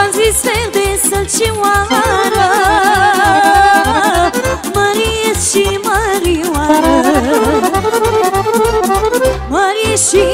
transmisferde sălcioară Mărie și mărioară. Mărie și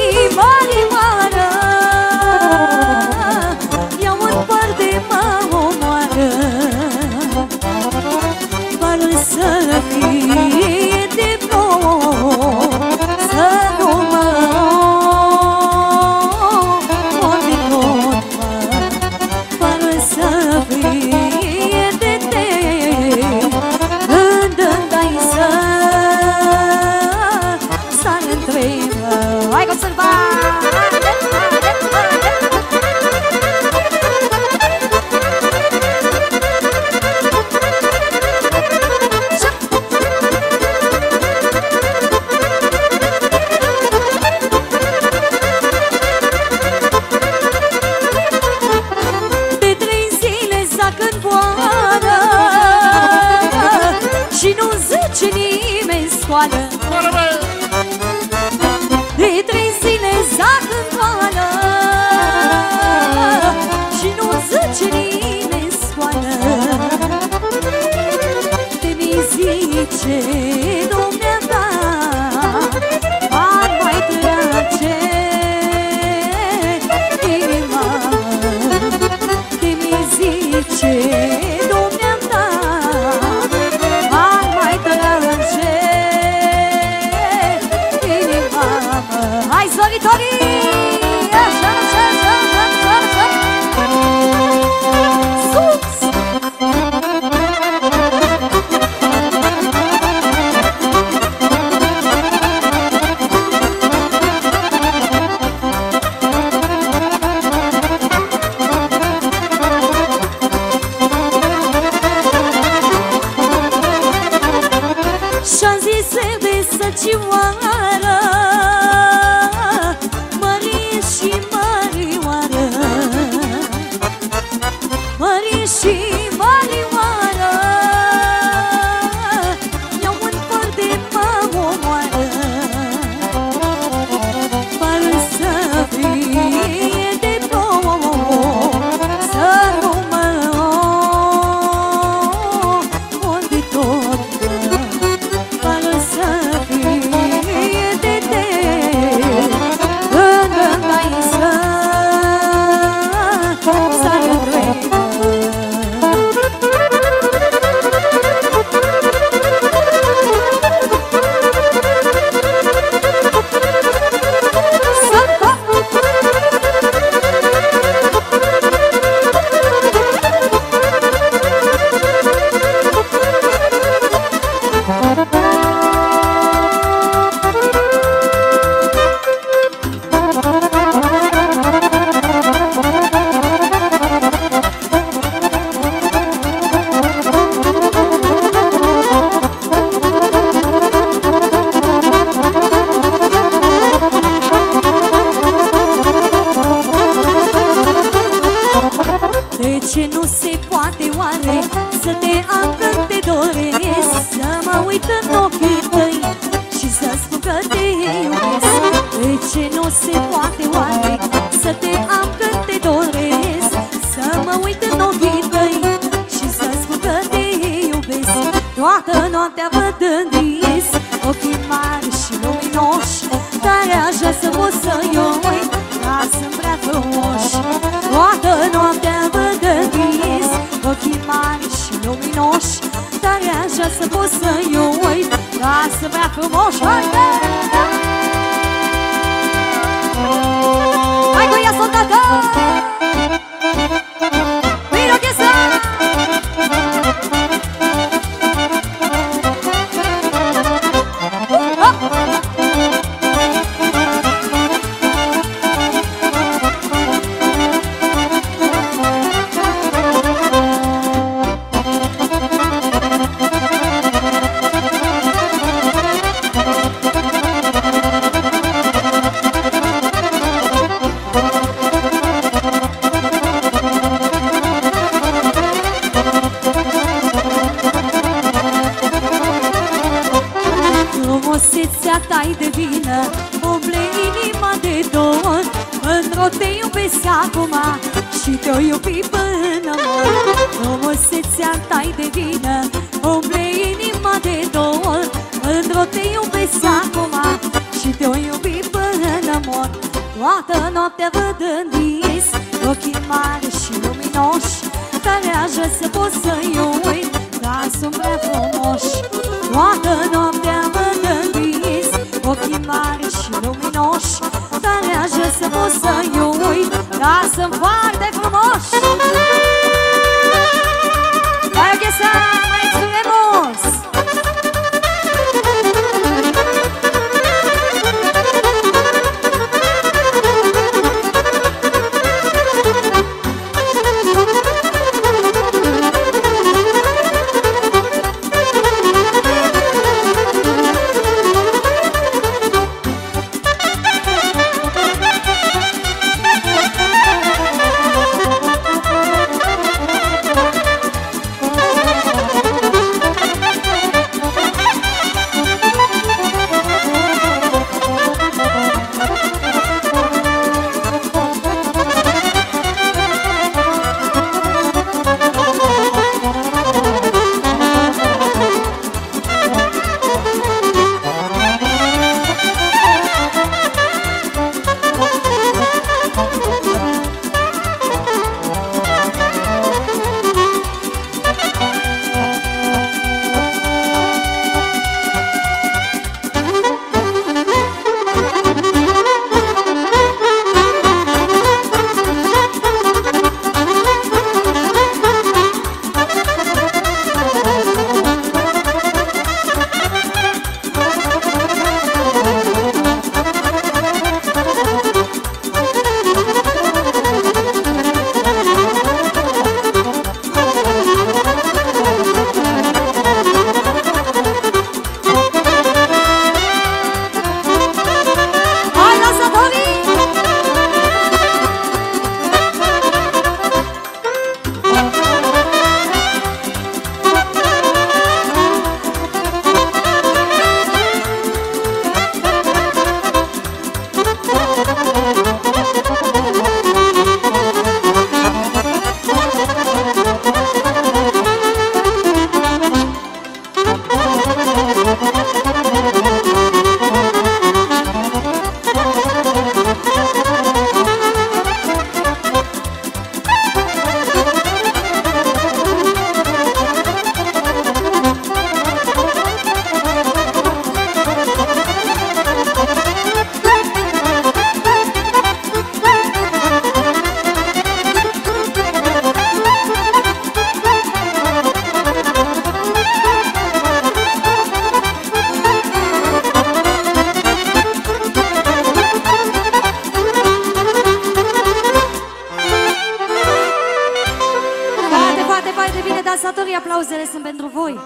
mei soară Soară, băi! Victoria. ochii Și să spun că te iubesc De ce nu se poate oare? Să te am când te doresc Să mă uit în ochii tăi. Și să spun că te iubesc Toată noaptea văd în vis Ochii mari și luminoși Care aș vrea să pot să eu Dar sunt prea frumoși Toată noaptea văd în vis Ochii mari și luminoși Tare aș vrea să pot să eu să vrea frumos, haide! iubesc acum Și te-o iubi până mor. Frumusețea ta de vină Umple inima de două ori Într-o te iubesc acum Și te-o iubi până mor. Toată noaptea văd în vis Ochii mari și luminoși. Care aș vrea să pot să uit Dar sunt prea frumoși. Toată noaptea văd în vis Ochii mari și luminoși. Dansatorii, aplauzele sunt pentru voi!